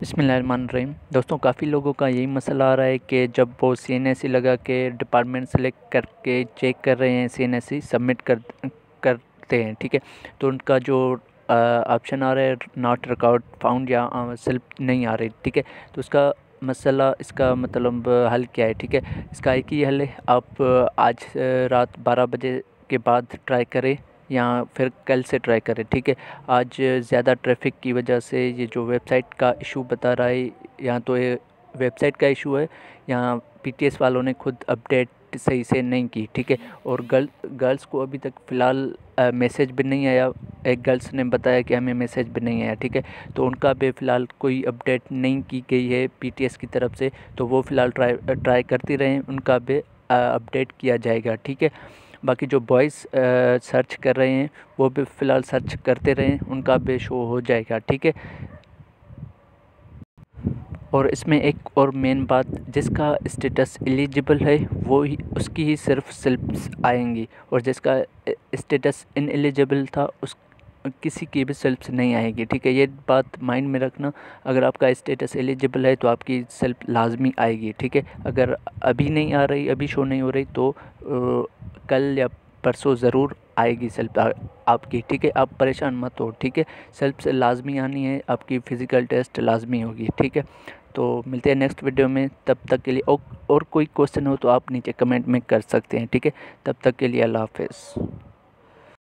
रहीम दोस्तों, काफ़ी लोगों का यही मसला आ रहा है कि जब वो सी एन एस सी लगा के डिपार्टमेंट सेलेक्ट करके चेक कर रहे हैं C N S C submit कर, करते हैं, ठीक है? तो उनका जो ऑप्शन आ रहा है नॉट रिकॉर्ड फाउंड या सेल्फ नहीं आ रही, ठीक है? तो उसका मसला, इसका मतलब हल क्या है, ठीक है? इसका एक ही हल है, आप आज, रात बारह बजे के बाद ट्राई करें। या फिर कल से ट्राई करें, ठीक है? आज ज़्यादा ट्रैफ़िक की वजह से ये जो वेबसाइट का इशू बता रहा है, या तो ये वेबसाइट का इशू है, या पीटीएस वालों ने खुद अपडेट सही से नहीं की, ठीक है? और गर्ल गर्ल्स को अभी तक फ़िलहाल मैसेज भी नहीं आया। एक गर्ल्स ने बताया कि हमें मैसेज भी नहीं आया, ठीक है? तो उनका भी फ़िलहाल कोई अपडेट नहीं की गई है पीटीएस की तरफ़ से तो वो फ़िलहाल ट्राई ट्राई करती रहें, उनका भी अपडेट किया जाएगा, ठीक है? बाकी जो बॉयज़ सर्च कर रहे हैं, वो भी फ़िलहाल सर्च करते रहें, उनका भी शो हो जाएगा, ठीक है? और इसमें एक और मेन बात, जिसका स्टेटस एलिजिबल है, वो ही, उसकी ही सिर्फ़ स्लिप्स आएँगी, और जिसका स्टेटस इन एलिजिबल था, उस किसी की भी सेल्फ नहीं आएगी, ठीक है? ये बात माइंड में रखना। अगर आपका स्टेटस एलिजिबल है तो आपकी सेल्फ लाजमी आएगी, ठीक है? अगर अभी नहीं आ रही, अभी शो नहीं हो रही तो कल या परसों ज़रूर आएगी सेल्फ आपकी, ठीक है? आप परेशान मत हो, ठीक है? सेल्फ से लाजमी आनी है, आपकी फ़िज़िकल टेस्ट लाजमी होगी, ठीक है? तो मिलते हैं नेक्स्ट वीडियो में, तब तक के लिए और कोई क्वेश्चन हो तो आप नीचे कमेंट में कर सकते हैं, ठीक है? तब तक के लिए अल्लाह हाफ़